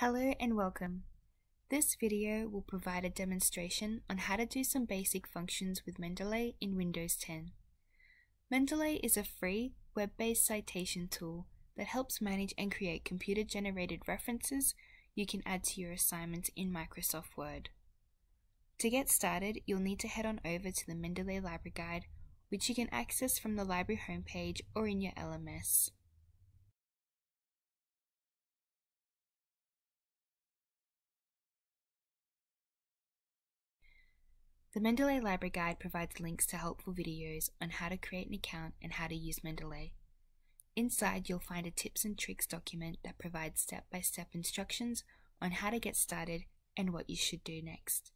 Hello and welcome. This video will provide a demonstration on how to do some basic functions with Mendeley in Windows 10. Mendeley is a free, web-based citation tool that helps manage and create computer-generated references you can add to your assignments in Microsoft Word. To get started, you'll need to head on over to the Mendeley Library Guide, which you can access from the library homepage or in your LMS. The Mendeley Library Guide provides links to helpful videos on how to create an account and how to use Mendeley. Inside, you'll find a tips and tricks document that provides step-by-step -step instructions on how to get started and what you should do next.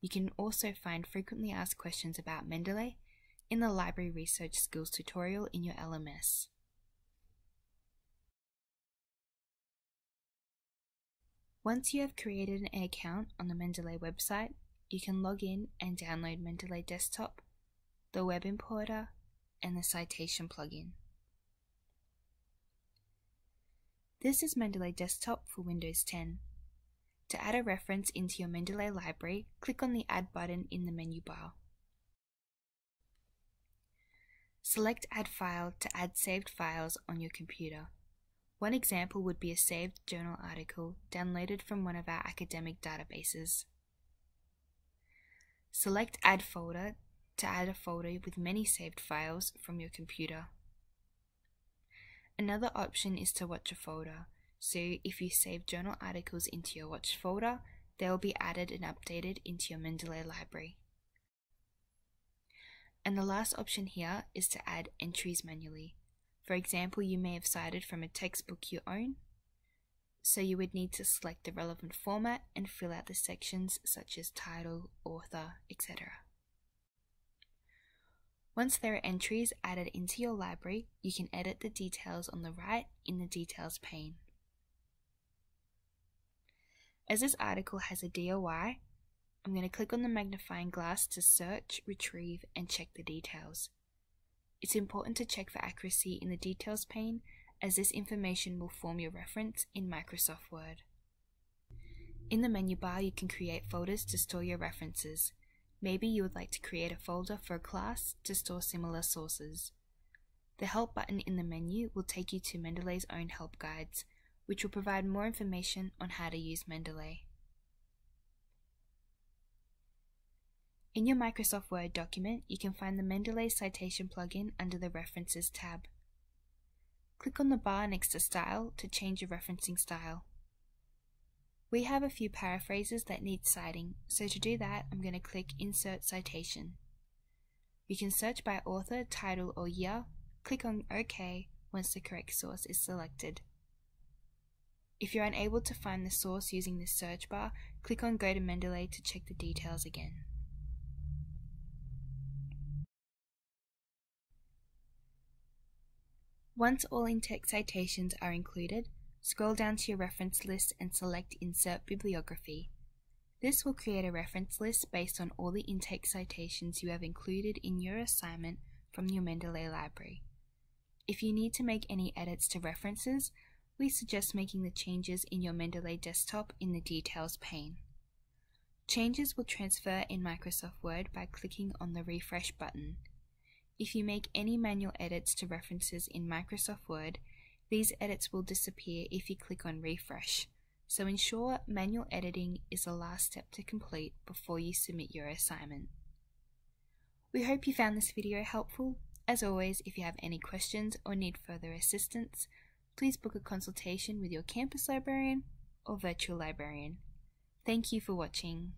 You can also find frequently asked questions about Mendeley in the Library Research Skills tutorial in your LMS. Once you have created an account on the Mendeley website, you can log in and download Mendeley Desktop, the Web Importer, and the Citation plugin. This is Mendeley Desktop for Windows 10. To add a reference into your Mendeley library, click on the Add button in the menu bar. Select Add File to add saved files on your computer. One example would be a saved journal article downloaded from one of our academic databases. Select Add Folder to add a folder with many saved files from your computer. Another option is to watch a folder, so if you save journal articles into your watch folder, they will be added and updated into your Mendeley library. And the last option here is to add entries manually. For example, you may have cited from a textbook you own, so you would need to select the relevant format and fill out the sections such as title, author, etc. Once there are entries added into your library, you can edit the details on the right in the Details pane. As this article has a DOI, I'm going to click on the magnifying glass to search, retrieve, and check the details. It's important to check for accuracy in the Details pane as this information will form your reference in Microsoft Word. In the menu bar, you can create folders to store your references. Maybe you would like to create a folder for a class to store similar sources. The Help button in the menu will take you to Mendeley's own help guides, which will provide more information on how to use Mendeley. In your Microsoft Word document, you can find the Mendeley Citation plugin under the References tab. Click on the bar next to Style to change your referencing style. We have a few paraphrases that need citing, so to do that I'm going to click Insert Citation. You can search by author, title or year, click on OK once the correct source is selected. If you're unable to find the source using the search bar, click on Go to Mendeley to check the details again. Once all in-text citations are included, scroll down to your reference list and select Insert Bibliography. This will create a reference list based on all the in-text citations you have included in your assignment from your Mendeley library. If you need to make any edits to references, we suggest making the changes in your Mendeley desktop in the Details pane. Changes will transfer in Microsoft Word by clicking on the Refresh button. If you make any manual edits to references in Microsoft Word, these edits will disappear if you click on refresh. So ensure manual editing is the last step to complete before you submit your assignment. We hope you found this video helpful. As always, if you have any questions or need further assistance, please book a consultation with your campus librarian or virtual librarian. Thank you for watching.